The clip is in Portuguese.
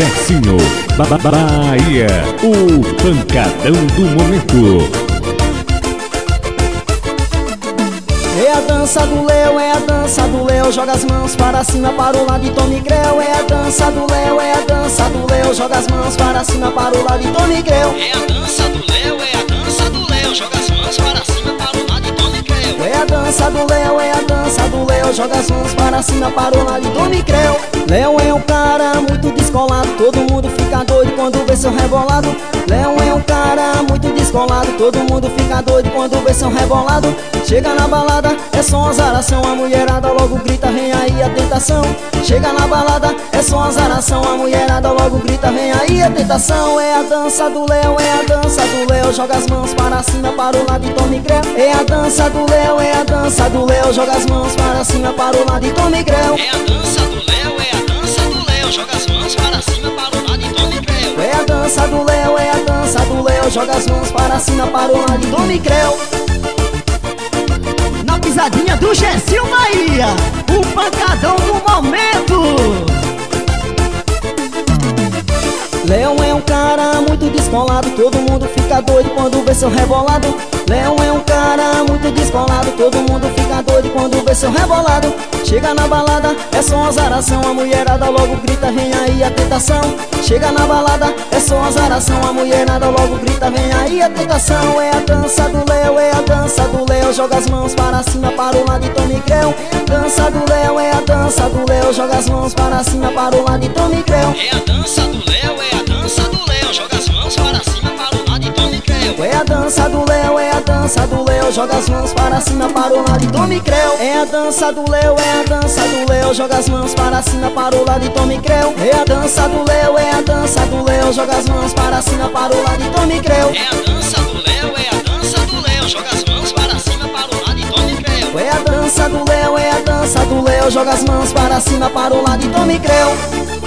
Gersinho, ba ba Bahia, o pancadão do momento. É a dança do Léo, é a dança do Léo Joga as mãos para cima, para o lado de Tony Creu É a dança do Léo, é a dança do Léo Joga as mãos para cima, para o lado de Tony Creu Joga as mãos para cima, para o lado de Tony Creu Léo é um cara muito descolado Todo mundo fica doido quando vê seu rebolado. Léo é um cara muito descolado Todo mundo fica doido quando vê seu rebolado. Chega na balada, é só azaração A mulherada logo grita, vem aí a tentação Chega na balada, é só azaração A mulherada logo grita, vem aí a tentação. É a dança do Léo, é a dança do Léo. Joga as mãos para cima, para o lado e tome greu É a dança do Léo, é a dança do Léo. Joga as mãos para cima, para o lado e tome greu É a dança do Léo, é a dança do Léo. Joga as mãos para cima, para o lado e tome creu É a dança do Léo, é a dança do Léo. Joga as mãos para cima, para o lado e tome creu Na pisadinha do Gessil Bahia O pancadão Léo é um cara muito descolado Todo mundo fica doido quando vê seu rebolado. Léo é um cara muito descolado Todo mundo fica doido quando vê seu rebolado. Chega na balada, é só azaração A mulherada logo grita, vem aí a tentação. Chega na balada, é só azaração A mulherada logo grita, vem aí a tentação. É a dança do Léo, é a dança do Léo Joga as mãos para cima, para o lado e tome creu. Dança do Léo, é a dança do Léo Joga as mãos para cima, para o lado e tome creu. É a dança do Léo, dança do Léo Joga as mãos para cima, para o lado e tome creu. É a dança do Léo, é a dança do Léo Joga as mãos para cima, para o lado e tome creu. É a dança do Léo, é a dança do Léo Joga as mãos para cima, para o lado e tome creu. É a dança do Léo, é a dança do Léo Joga as mãos para cima, para o lado e tome creu. É a dança do Léo, é a dança do Léo Joga as mãos para cima, para o lado e tome creu